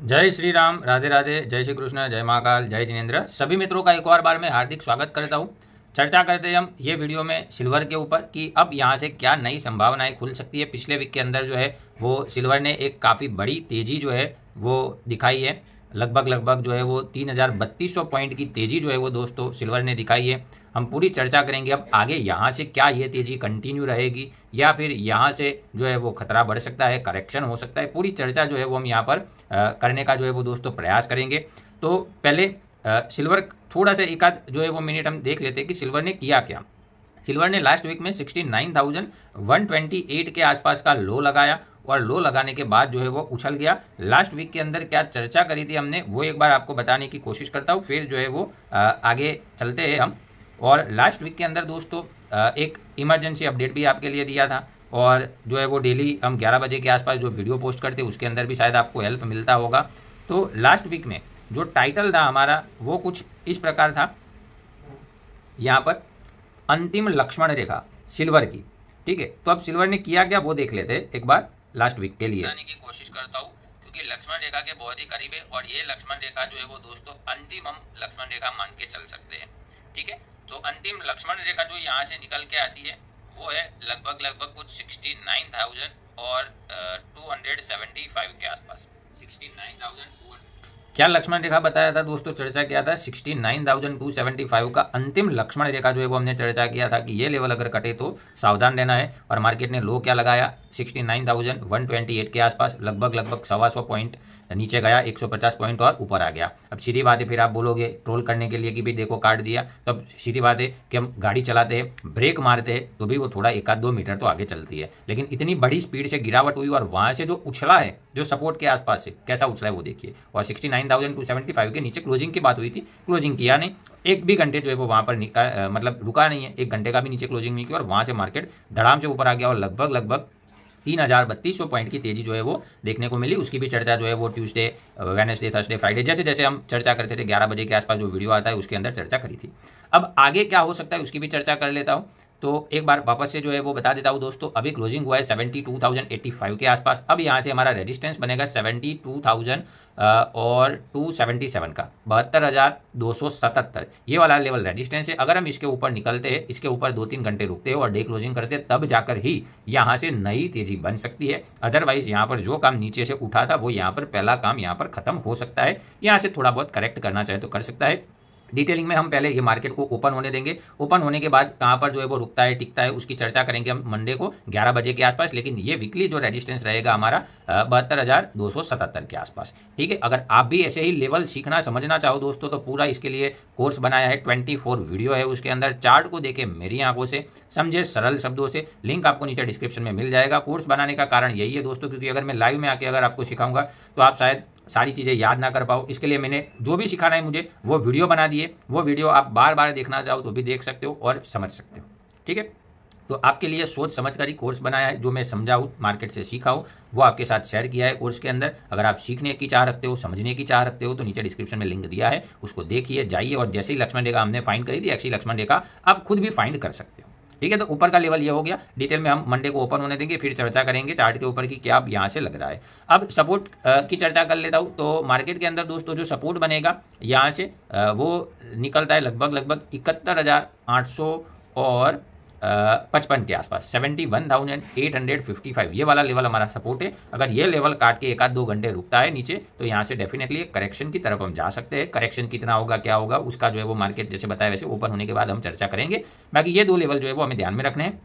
जय श्री राम, राधे राधे, जय श्री कृष्ण, जय महाकाल जय जिनेन्द्र। सभी मित्रों का एक और बार मैं हार्दिक स्वागत करता हूँ। चर्चा करते हैं हम ये वीडियो में सिल्वर के ऊपर कि अब यहाँ से क्या नई संभावनाएँ खुल सकती है। पिछले वीक के अंदर जो है, वो सिल्वर ने एक काफ़ी बड़ी तेज़ी जो है, वो दिखाई है। लगभग लगभग जो है, वो तीन हज़ार बत्तीस सौ पॉइंट की तेज़ी जो है, वो दोस्तों सिल्वर ने दिखाई है। हम पूरी चर्चा करेंगे अब आगे यहाँ से क्या ये तेज़ी कंटिन्यू रहेगी या फिर यहाँ से जो है वो खतरा बढ़ सकता है करेक्शन हो सकता है। पूरी चर्चा जो है वो हम यहाँ पर करने का जो है वो दोस्तों प्रयास करेंगे। तो पहले सिल्वर थोड़ा सा एक आध जो है वो मिनट हम देख लेते हैं कि सिल्वर ने किया क्या। सिल्वर ने लास्ट वीक में 69,128 के आसपास का लो लगाया और लो लगाने के बाद जो है वो उछल गया। लास्ट वीक के अंदर क्या चर्चा करी थी हमने वो एक बार आपको बताने की कोशिश करता हूँ। फिर जो है वो आगे चलते हैं हम। और लास्ट वीक के अंदर दोस्तों एक इमरजेंसी अपडेट भी आपके लिए दिया था और जो है वो डेली हम 11 बजे के आसपास जो वीडियो पोस्ट करते, उसके अंदर भी शायद आपको हेल्प मिलता होगा। तो लास्ट वीक में जो टाइटल था हमारा, वो कुछ इस प्रकार था। यहाँ पर अंतिम लक्ष्मण रेखा, सिल्वर की, ठीक है? तो अब सिल्वर ने किया क्या, वो देख लेते हैं एक बार लास्ट वीक के लिए। की कोशिश करता हूँ, क्योंकि लक्ष्मण रेखा के बहुत ही करीब है और ये लक्ष्मण रेखा जो है वो दोस्तों, अंतिम हम लक्ष्मण रेखा मान के चल सकते हैं, ठीक है? तो अंतिम लक्ष्मण रेखा जो यहाँ से निकल के आती है, वो है लगभग लगभग कुछ सिक्सटी नाइन थाउज़ेंड और टू हंड्रेड सेवेंटी फाइव के आसपास। सिक्सटी नाइन थाउज़ेंड क्या लक्ष्मण रेखा बताया था दोस्तों, चर्चा किया था? Sixty nine thousand two seventy five का अंतिम लक्ष्मण रेखा जो है वो हमने चर्चा किया था कि ये लेवल अगर कटे तो सावधान रहना है और मार्केट ने लो क्या लगाया? Sixty nine thousand one twenty eight के आसपास लगभग लगभग सवा सौ पॉइंट नीचे गया 150 पॉइंट और ऊपर आ गया। अब सीधी बात है, फिर आप बोलोगे ट्रोल करने के लिए कि भी देखो काट दिया तो अब सीधी बात है कि हम गाड़ी चलाते हैं, ब्रेक मारते हैं तो भी वो थोड़ा एक आध दो मीटर तो आगे चलती है। लेकिन इतनी बड़ी स्पीड से गिरावट हुई और वहाँ से जो उछला है, जो सपोर्ट के आसपास से कैसा उछला है वो देखिए। और सिक्सटी के नीचे क्लोजिंग की बात हुई थी, क्लोजिंग किया नहीं, एक भी घंटे जो है वो वहाँ पर मतलब रुका नहीं है, एक घंटे का भी नीचे क्लोजिंग नहीं किया और वहाँ से मार्केट धड़ाम से ऊपर आ गया और लगभग लगभग तीन हज़ार बत्तीस सौ पॉइंट की तेज़ी जो है वो देखने को मिली। उसकी भी चर्चा जो है वो ट्यूसडे वेनेसडे थर्सडे फ्राइडे जैसे जैसे हम चर्चा करते थे, ग्यारह बजे के आसपास जो वीडियो आता है, उसके अंदर चर्चा करी थी। अब आगे क्या हो सकता है, उसकी भी चर्चा कर लेता हूँ। तो एक बार वापस से जो है वो बता देता हूँ दोस्तों, अभी क्लोजिंग हुआ है seventy two thousand eighty five के आसपास। अब यहाँ से हमारा रेजिस्टेंस बनेगा सेवेंटी टू थाउज़ेंड और टू सेवेंटी सेवन का, बहत्तर हज़ार दो सौ सतहत्तर। ये वाला लेवल रेजिस्टेंस है। अगर हम इसके ऊपर निकलते हैं इसके ऊपर दो तीन घंटे रुकते हैं और डे क्लोजिंग करते हैं तब जाकर ही यहाँ से नई तेज़ी बन सकती है। अदरवाइज़ यहाँ पर जो काम नीचे से उठा था, वो यहाँ पर पहला काम यहाँ पर खत्म हो सकता है। यहाँ से थोड़ा बहुत करेक्ट करना चाहे तो कर सकता है। डिटेलिंग में हम पहले ये मार्केट को ओपन होने देंगे। ओपन होने के बाद कहाँ पर जो है वो रुकता है, टिकता है, उसकी चर्चा करेंगे हम मंडे को 11 बजे के आसपास। लेकिन ये वीकली जो रेजिस्टेंस रहेगा हमारा बहत्तर के आसपास। ठीक है? अगर आप भी ऐसे ही लेवल सीखना, समझना चाहो दोस्तों तो पूरा इसके लिए कोर्स बनाया है। ट्वेंटी वीडियो है उसके अंदर। चार्ट को देखे मेरी आँखों से, समझे सरल शब्दों से। लिंक आपको नीचे डिस्क्रिप्शन में मिल जाएगा। कोर्स बनाने का कारण यही है दोस्तों, क्योंकि अगर मैं लाइव में आके अगर आपको सिखाऊँगा तो आप शायद सारी चीज़ें याद ना कर पाओ। इसके लिए मैंने जो भी सिखाना है मुझे, वो वीडियो बना दिए। वो वीडियो आप बार बार देखना चाहो तो भी देख सकते हो और समझ सकते हो। ठीक है? तो आपके लिए सोच समझ कर ही कोर्स बनाया है। जो मैं समझाऊँ, मार्केट से सीखा हूँ वो आपके साथ शेयर किया है कोर्स के अंदर। अगर आप सीखने की चाह रखते हो, समझने की चाह रखते हो तो नीचे डिस्क्रिप्शन में लिंक दिया है। उसको देखिए, जाइए और जैसे ही लक्ष्मण रेखा हमने फाइंड करी थी, ऐसी लक्ष्मण रेखा आप खुद भी फाइंड कर सकते हो। ठीक है तो ऊपर का लेवल ये हो गया। डिटेल में हम मंडे को ओपन होने देंगे, फिर चर्चा करेंगे चार्ट के ऊपर की क्या अब यहाँ से लग रहा है। अब सपोर्ट की चर्चा कर लेता हूँ। तो मार्केट के अंदर दोस्तों जो सपोर्ट बनेगा, यहाँ से वो निकलता है लगभग लगभग इकहत्तर और पचपन के आसपास। Seventy one thousand eight hundred fifty five ये वाला लेवल हमारा सपोर्ट है। अगर ये लेवल काट के एक आध दो घंटे रुकता है नीचे तो यहाँ से डेफिनेटली करेक्शन की तरफ़ हम जा सकते हैं। करेक्शन कितना होगा, क्या होगा, उसका जो है वो मार्केट जैसे बताया वैसे ओपन होने के बाद हम चर्चा करेंगे। बाकी ये दो लेवल जो है वो हमें ध्यान में रखने हैं।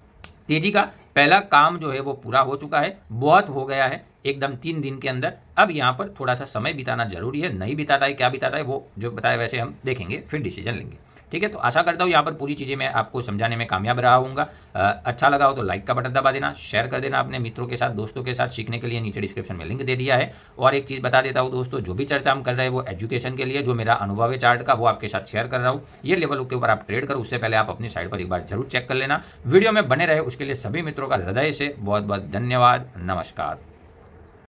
तेज़ी का, पहला काम जो है वो पूरा हो चुका है, बहुत हो गया है एकदम तीन दिन के अंदर। अब यहाँ पर थोड़ा सा समय बिताना ज़रूरी है, नहीं बिताता है, क्या बिताता है वो जो बताया वैसे हम देखेंगे, फिर डिसीज़न लेंगे। ठीक है? तो आशा करता हूँ यहाँ पर पूरी चीज़ें मैं आपको समझाने में कामयाब रहा हूँगा अच्छा लगा हो तो लाइक का बटन दबा देना शेयर कर देना अपने मित्रों के साथ, दोस्तों के साथ। सीखने के लिए नीचे डिस्क्रिप्शन में लिंक दे दिया है। और एक चीज़ बता देता हूँ दोस्तों, जो भी चर्चा हम कर रहे हैं वो एजुकेशन के लिए, जो मेरा अनुभव है चार्ट का, वो आपके साथ शेयर कर रहा हूँ। ये लेवल के ऊपर आप ट्रेड करो, उससे पहले आप अपनी साइड पर एक बार ज़रूर चेक कर लेना। वीडियो में बने रहे, उसके लिए सभी मित्रों का हृदय से बहुत बहुत धन्यवाद। नमस्कार।